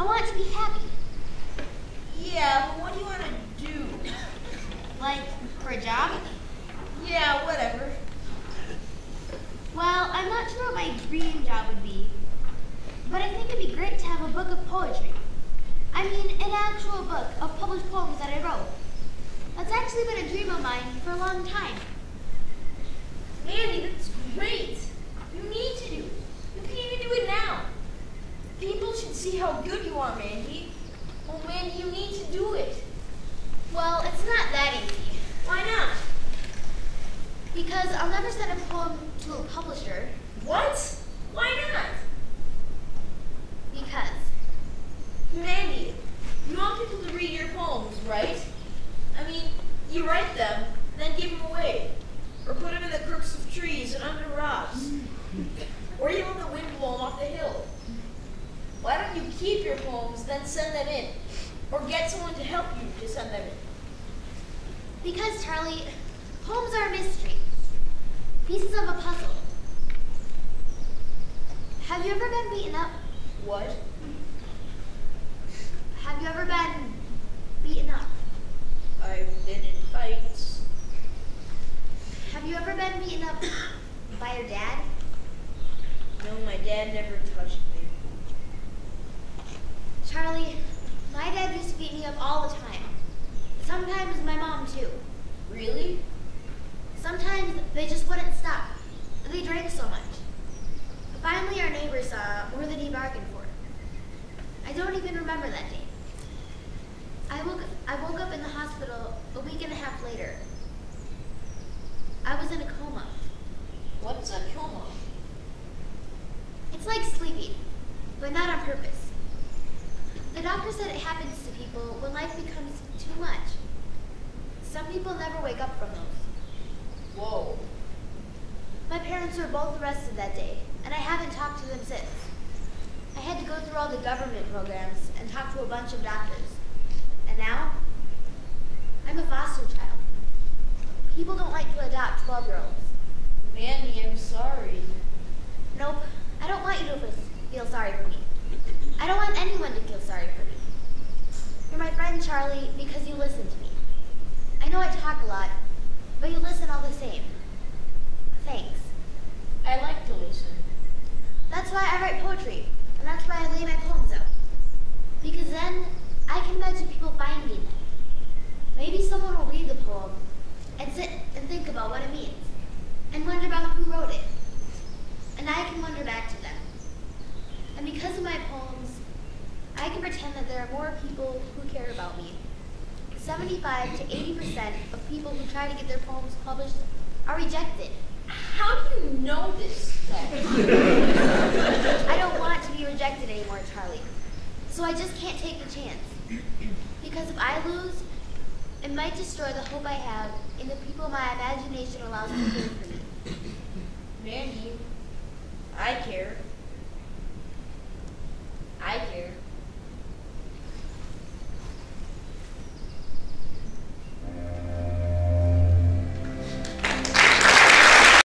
I want it to be happy. Yeah, but what do you want to do? like, for a job? Yeah, whatever. Well, I'm not sure what my dream job would be, but I think it'd be great to have a book of poetry. I mean, an actual book of published poems that I wrote. That's actually been a dream of mine for a long time. Andy, that's great. See how good you are, Mandy. Oh, Mandy, you need to do it. Well, it's not that easy, Why not? because I'll never send a poem to a publisher, What? Why not? because Mandy, you want people to read your poems, right? I mean, you write them, then give them away. Or put them in the crooks of trees and under rocks. Or you let the wind blow them off the hill. Why don't you keep your poems, then send them in? Or get someone to help you to send them in. Because, Charlie, poems are a mystery. Pieces of a puzzle. Have you ever been beaten up? What? Have you ever been beaten up? I've been in fights. Have you ever been beaten up by your dad? No, my dad never touched me. Charlie, my dad used to beat me up all the time. Sometimes my mom too. Really? Sometimes they just wouldn't stop. They drank so much. Finally, our neighbor saw more than he bargained for. I don't even remember that day. I woke, I woke up in the hospital a week and a half later. I was in a coma. What's a coma? It's like sleeping, but not on purpose. The doctor said it happens to people when life becomes too much. Some people never wake up from those. Whoa. My parents were both arrested that day, and I haven't talked to them since. I had to go through all the government programs and talk to a bunch of doctors. And now, I'm a foster child. People don't like to adopt 12 year olds. Mandy, I'm sorry. Nope, I don't want you to feel sorry for me. I don't want anyone to feel sorry for me. You're my friend, Charlie, because you listen to me. I know I talk a lot, but you listen all the same. Thanks. I like to listen. That's why I write poetry, and that's why I lay my poems out. Because then I can imagine people finding them. Maybe someone will read the poem and sit and think about what it means, and wonder about who wrote it. And I can wonder back to them. And because of my poems, can pretend that there are more people who care about me. 75 to 80% of people who try to get their poems published are rejected. How do you know this? I don't want to be rejected anymore, Charlie. So I just can't take the chance. Because if I lose, it might destroy the hope I have in the people my imagination allows to care for me. Mandy, I care. I care.